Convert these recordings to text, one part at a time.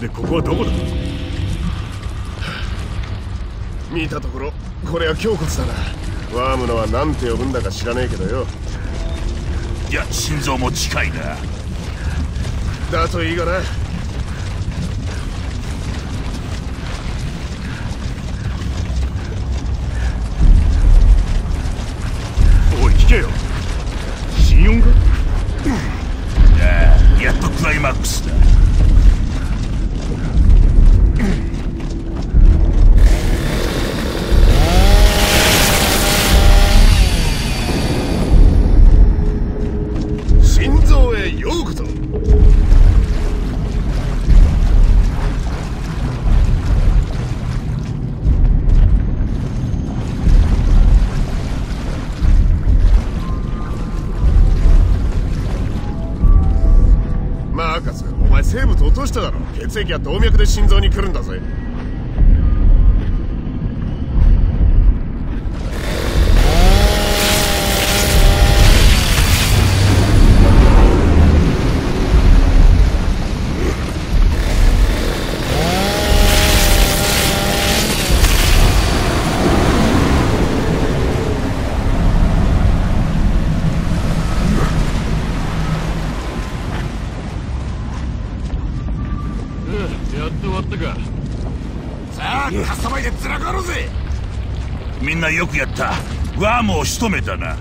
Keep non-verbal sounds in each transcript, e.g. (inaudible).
でここはどこだ？見たところこれは胸骨だな。ワームのは何て呼ぶんだか知らねえけどよ。いや心臓も近いな。だといいがな。おい聞けよーカスお前生物落としただろ。血液は動脈で心臓に来るんだぜ。やっと終わったか。さあかさばいでつらかろうぜ。みんなよくやった。ワームを仕留めたな。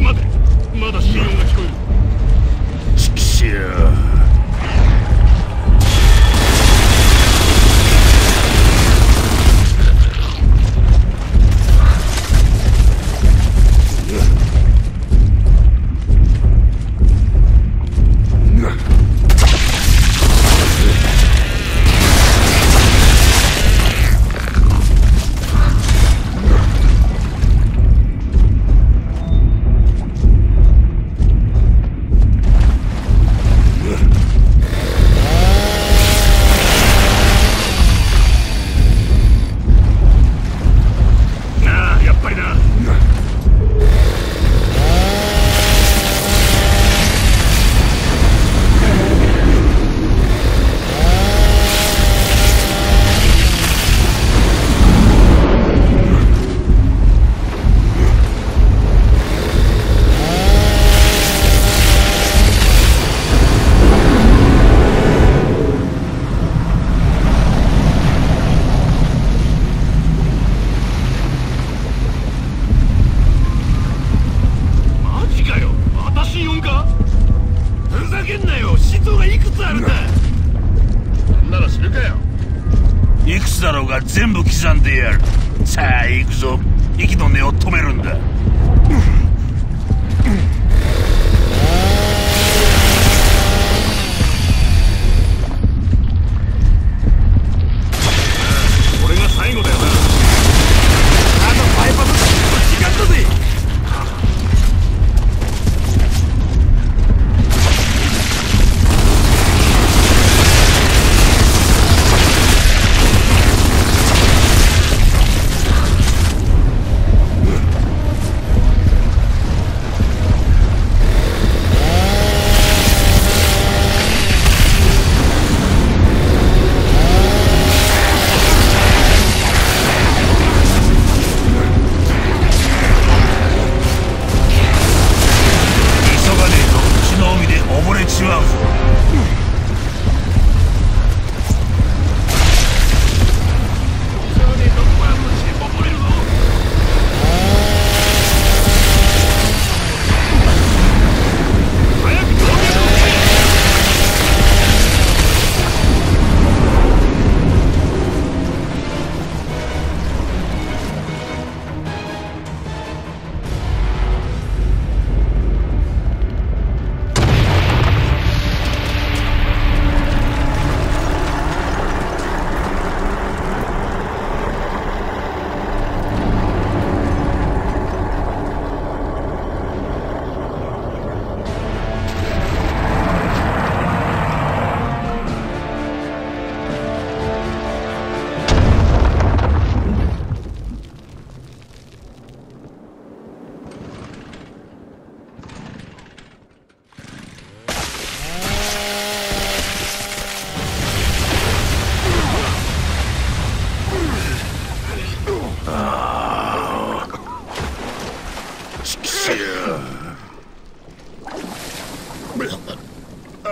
待てまだ心音が聞こえいくつだろうが全部刻んでやる。さあ行くぞ。息の根を止めるんだ。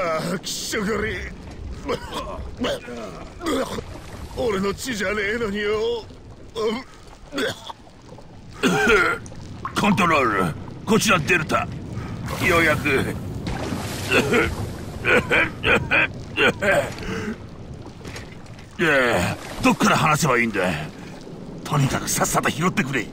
ああきしょが俺の血じゃねえのによ。コントロールこちらデルタ。ようやく。どっから話せばいいんだ。とにかくさっさと拾ってくれ。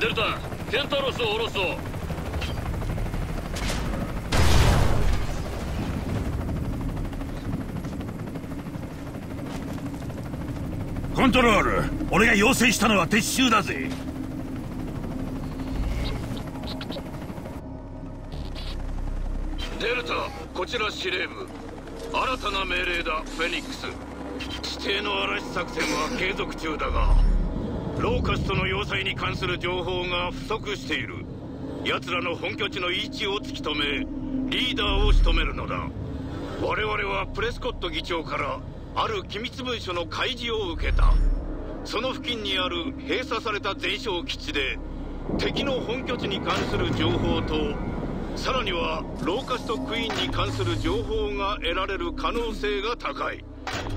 デルタケンタロスを下ろすぞコントロール。俺が要請したのは撤収だぜ。デルタこちら司令部。新たな命令だフェニックス。指定の嵐作戦は継続中だがローカストの要塞に関する情報が不足している。奴らの本拠地の位置を突き止めリーダーを仕留めるのだ。我々はプレスコット議長からある機密文書の開示を受けた。その付近にある閉鎖された全焼基地で敵の本拠地に関する情報とさらにはローカストクイーンに関する情報が得られる可能性が高い。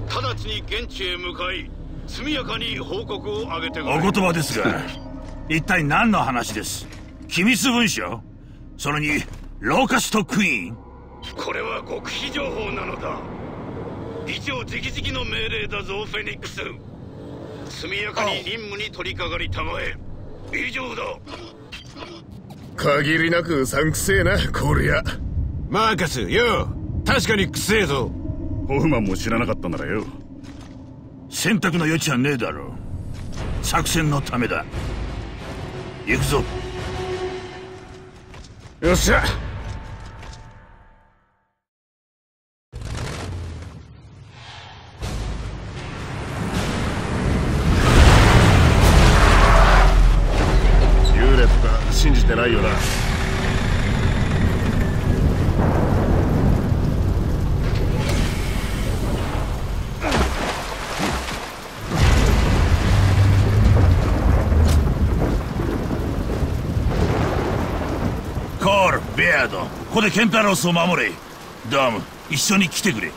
直ちに現地へ向かい速やかに報告を上げてお言葉ですが (laughs) 一体何の話です？機密文書？それにローカストクイーン？これは極秘情報なのだ。議長直々の命令だぞフェニックス。速やかに任務に取り掛かりたまえ。以上だ。限りなくうさんくせえなこりゃ。マーカスよ確かにくせえぞ。ホフマンも知らなかったならよ選択の余地はねえだろう。作戦のためだ。行くぞ。よっしゃ。ルベアードここでケンタロスを守れ。ドーム一緒に来てくれ。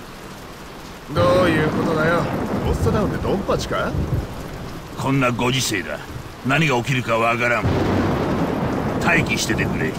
どういうことだよ。ホストダウンでドンパチか？こんなご時世だ。何が起きるかわからん。待機しててくれ